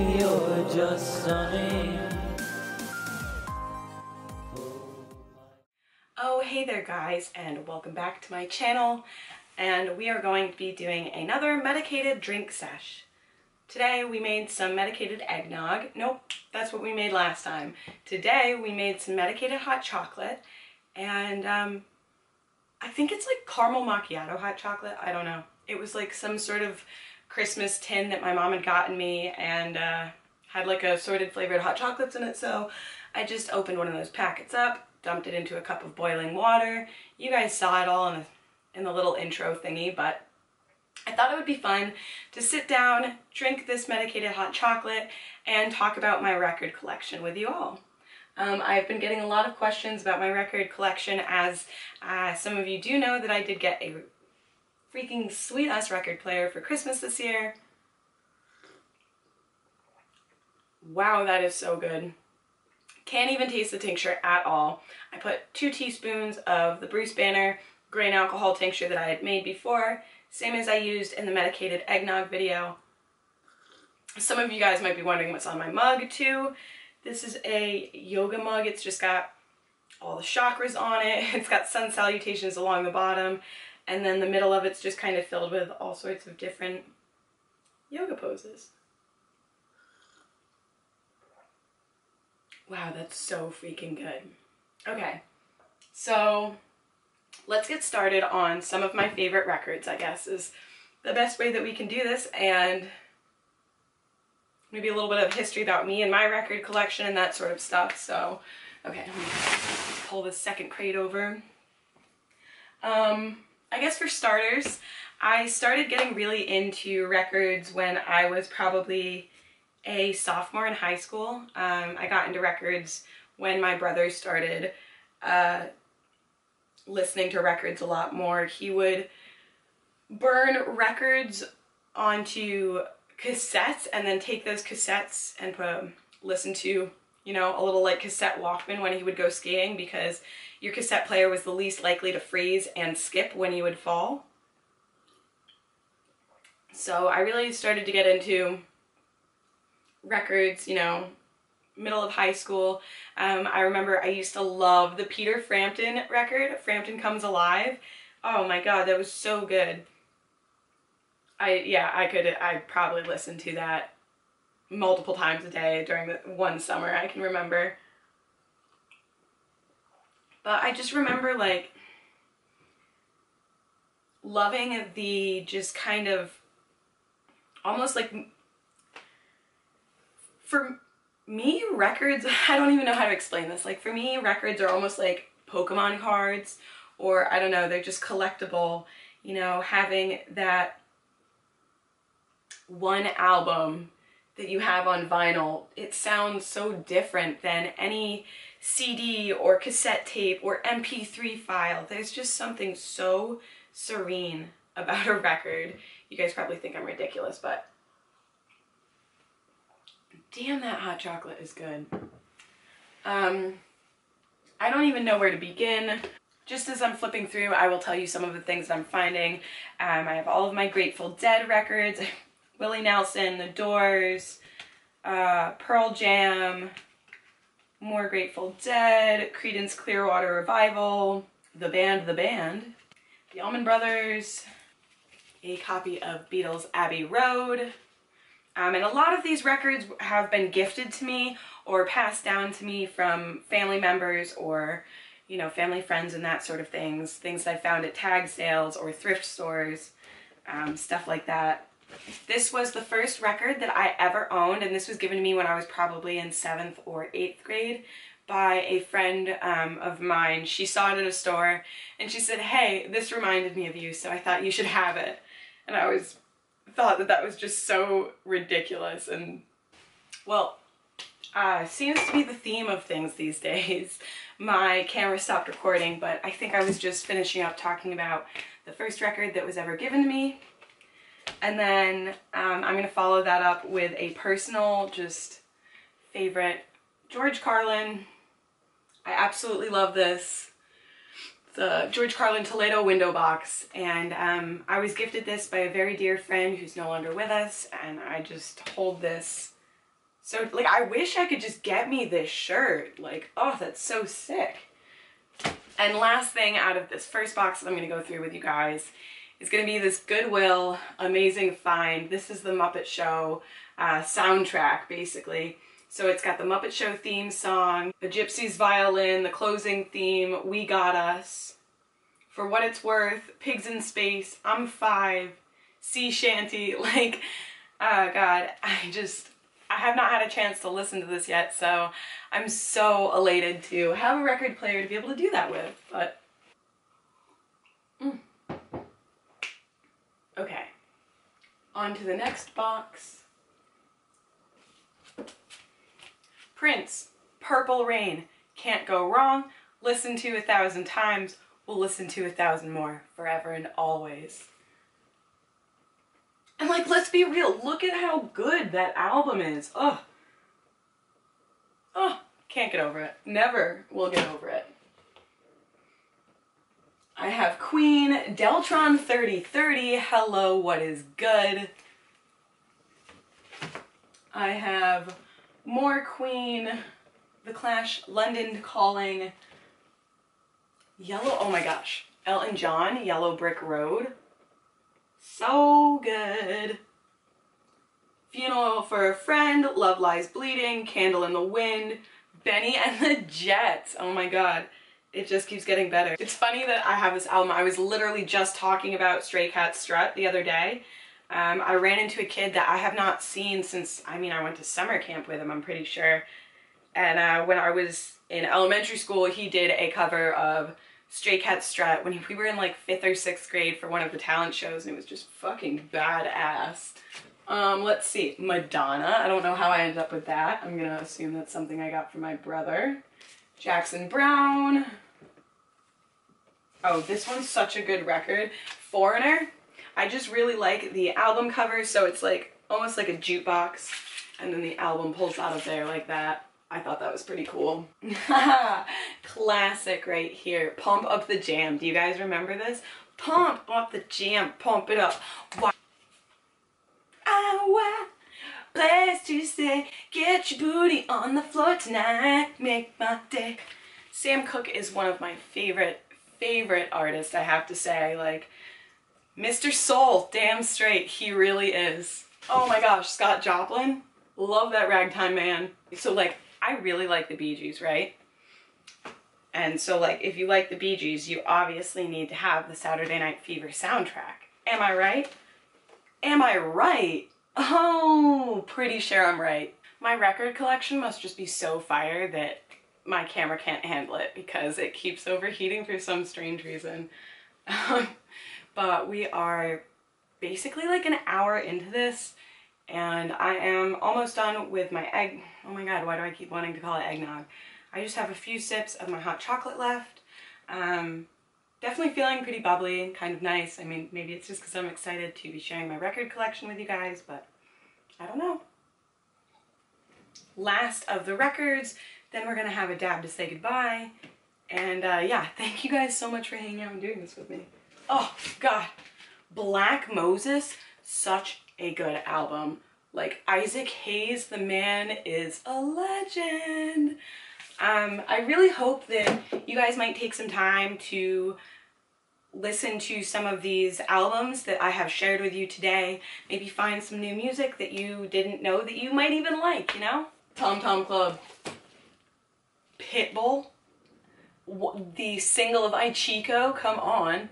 You're just stunning. Oh, hey there guys, and welcome back to my channel. And we are going to be doing another medicated drink sesh. Today we made some medicated eggnog. Nope, that's what we made last time. Today we made some medicated hot chocolate, and um, I think it's like caramel macchiato hot chocolate. I don't know. It was like some sort of Christmas tin that my mom had gotten me and uh, had like a assorted flavored hot chocolates in it. So I just opened one of those packets up, dumped it into a cup of boiling water. You guys saw it all in the, in the little intro thingy, but I thought it would be fun to sit down, drink this medicated hot chocolate, and talk about my record collection with you all. Um, I've been getting a lot of questions about my record collection as uh, some of you do know that I did get a freaking sweet ass record player for Christmas this year. Wow, that is so good. Can't even taste the tincture at all. I put two teaspoons of the Bruce Banner grain alcohol tincture that I had made before, same as I used in the medicated eggnog video. Some of you guys might be wondering what's on my mug too. This is a yoga mug. It's just got all the chakras on it. It's got sun salutations along the bottom. And then the middle of it's just kind of filled with all sorts of different yoga poses. Wow, that's so freaking good. Okay, so let's get started on some of my favorite records, I guess, is the best way that we can do this. And maybe a little bit of history about me and my record collection and that sort of stuff. So, okay, pull this second crate over. Um, I guess for starters, I started getting really into records when I was probably a sophomore in high school. Um, I got into records when my brother started uh, listening to records a lot more. He would burn records onto cassettes and then take those cassettes and put, listen to, you know, a little like cassette Walkman when he would go skiing because your cassette player was the least likely to freeze and skip when you would fall. So I really started to get into records, you know, middle of high school. Um, I remember I used to love the Peter Frampton record, Frampton Comes Alive. Oh my god, that was so good. I yeah, I could I probably listened to that multiple times a day during the one summer I can remember. But I just remember like loving the just kind of almost like for me records I don't even know how to explain this like for me records are almost like Pokemon cards or I don't know they're just collectible you know having that one album that you have on vinyl, it sounds so different than any CD or cassette tape or MP3 file. There's just something so serene about a record. You guys probably think I'm ridiculous, but damn that hot chocolate is good. Um, I don't even know where to begin. Just as I'm flipping through, I will tell you some of the things that I'm finding. Um, I have all of my Grateful Dead records. Willie Nelson, The Doors, uh, Pearl Jam, more Grateful Dead, Creedence Clearwater Revival, The Band, The Band, The Allman Brothers, a copy of Beatles Abbey Road, um, and a lot of these records have been gifted to me or passed down to me from family members or, you know, family friends and that sort of things. Things I found at tag sales or thrift stores, um, stuff like that. This was the first record that I ever owned, and this was given to me when I was probably in seventh or eighth grade by a friend um, of mine. She saw it at a store, and she said, hey, this reminded me of you, so I thought you should have it. And I was thought that that was just so ridiculous, and well, uh, seems to be the theme of things these days. My camera stopped recording, but I think I was just finishing up talking about the first record that was ever given to me, and then um, I'm going to follow that up with a personal, just favorite, George Carlin. I absolutely love this. the George Carlin Toledo window box, and um, I was gifted this by a very dear friend who's no longer with us, and I just hold this. So, like, I wish I could just get me this shirt. Like, oh, that's so sick. And last thing out of this first box that I'm going to go through with you guys is going to be this Goodwill amazing find. This is the Muppet Show uh, soundtrack, basically. So it's got the Muppet Show theme song, the Gypsy's violin, the closing theme, We Got Us. For what it's worth, Pigs in Space, I'm Five, Sea Shanty, like, oh god, I just, I have not had a chance to listen to this yet, so I'm so elated to have a record player to be able to do that with, but... Okay, on to the next box. Prince, Purple Rain, can't go wrong, listen to a thousand times, we'll listen to a thousand more, forever and always. And like, let's be real, look at how good that album is. Oh, oh, can't get over it. Never will get over it. I have Queen, Deltron 3030, Hello, What is Good. I have more Queen, The Clash, London Calling, Yellow, oh my gosh, Elton John, Yellow Brick Road. So good. Funeral for a Friend, Love Lies Bleeding, Candle in the Wind, Bennie and the Jets. Oh my god. It just keeps getting better. It's funny that I have this album. I was literally just talking about Stray Cat Strut the other day um, I ran into a kid that I have not seen since, I mean, I went to summer camp with him, I'm pretty sure. And uh, when I was in elementary school, he did a cover of Stray Cat Strut when we were in like fifth or sixth grade for one of the talent shows, and it was just fucking badass. Um, let's see, Madonna. I don't know how I ended up with that. I'm gonna assume that's something I got from my brother. Jackson Browne. Oh, this one's such a good record. Foreigner. I just really like the album cover, so it's like almost like a jukebox, and then the album pulls out of there like that. I thought that was pretty cool. Classic right here. Pump Up the Jam. Do you guys remember this? Pump up the jam, pump it up. Our place to stay. Get your booty on the floor tonight. Make my day. Sam Cooke is one of my favorite, favorite artists, I have to say. Like, Mr. Soul, damn straight, he really is. Oh my gosh, Scott Joplin, love that ragtime man. So like, I really like the Bee Gees, right? And so like, if you like the Bee Gees, you obviously need to have the Saturday Night Fever soundtrack. Am I right? Am I right? Oh, pretty sure I'm right. My record collection must just be so fire that my camera can't handle it because it keeps overheating for some strange reason. but we are basically like an hour into this and I am almost done with my egg. Oh my god, why do I keep wanting to call it eggnog? I just have a few sips of my hot chocolate left. Um, definitely feeling pretty bubbly, kind of nice. I mean, maybe it's just because I'm excited to be sharing my record collection with you guys, but I don't know. Last of the records, then we're gonna have a dab to say goodbye. And uh, yeah, thank you guys so much for hanging out and doing this with me. Oh, God. Black Moses, such a good album. Like, Isaac Hayes, the man is a legend. Um, I really hope that you guys might take some time to listen to some of these albums that I have shared with you today. Maybe find some new music that you didn't know that you might even like, you know? Tom Tom Club. Pitbull. The single of I Chico, come on.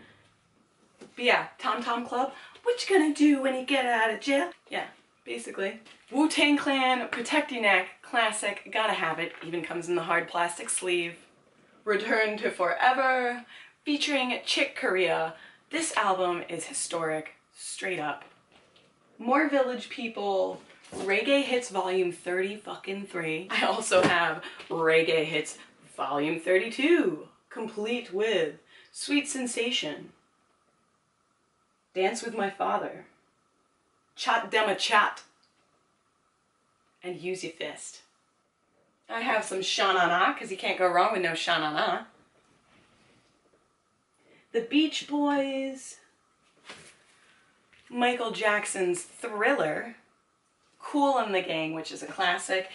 But yeah, Tom Tom Club. What you gonna do when you get out of jail? Yeah, basically. Wu-Tang Clan, Protect Your Neck, classic, gotta have it, even comes in the hard plastic sleeve. Return to Forever, featuring Chick Corea. This album is historic, straight up. More Village People, Reggae Hits Volume 30 fucking 3. I also have Reggae Hits Volume 32, complete with Sweet Sensation, Dance with my father. Chat dem a chat. And use your fist. I have some Sha Na Na, because you can't go wrong with no Sha Na Na. The Beach Boys, Michael Jackson's Thriller, Kool and the Gang, which is a classic,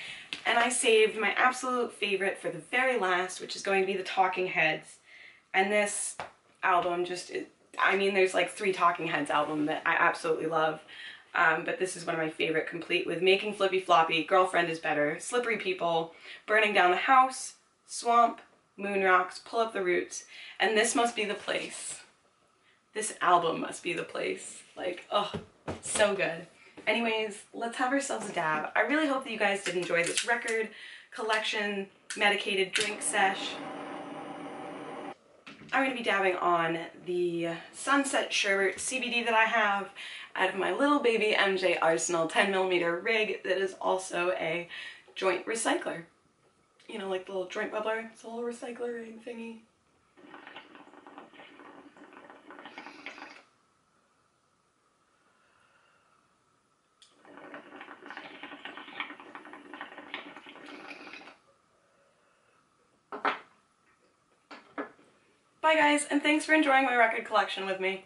and I saved my absolute favorite for the very last, which is going to be the Talking Heads. And this album just, I mean, there's like three Talking Heads album that I absolutely love. Um, but this is one of my favorite, complete with Making Flippy Floppy, Girlfriend is Better, Slippery People, Burning Down the House, Swamp, Moon Rocks, Pull Up the Roots, and This Must Be the Place. This album must be the place. Like, oh, so good. Anyways, let's have ourselves a dab. I really hope that you guys did enjoy this record collection medicated drink sesh. I'm going to be dabbing on the Sunset Sherbet CBD that I have out of my little baby MJ Arsenal 10 millimeter rig that is also a joint recycler. You know, like the little joint bubbler. It's a little recycler thingy. Bye guys, and thanks for enjoying my record collection with me.